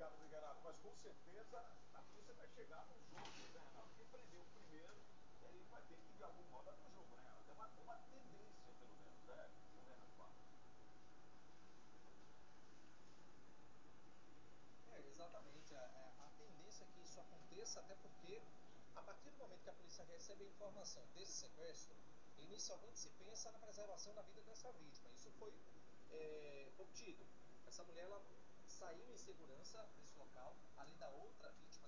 Obrigado, Figueiredo. Mas com certeza a polícia vai chegar no jogo, né, Renato? Quem prendeu o primeiro, ele vai ter que, de algum modo, abrir o jogo, né? É uma, uma tendência, pelo menos, né? É, exatamente. A, a, a tendência é que isso aconteça, até porque a partir do momento que a polícia recebe a informação desse sequestro, inicialmente se pensa na preservação da vida dessa vítima. Isso foi é, saiu em segurança desse local, além da outra vítima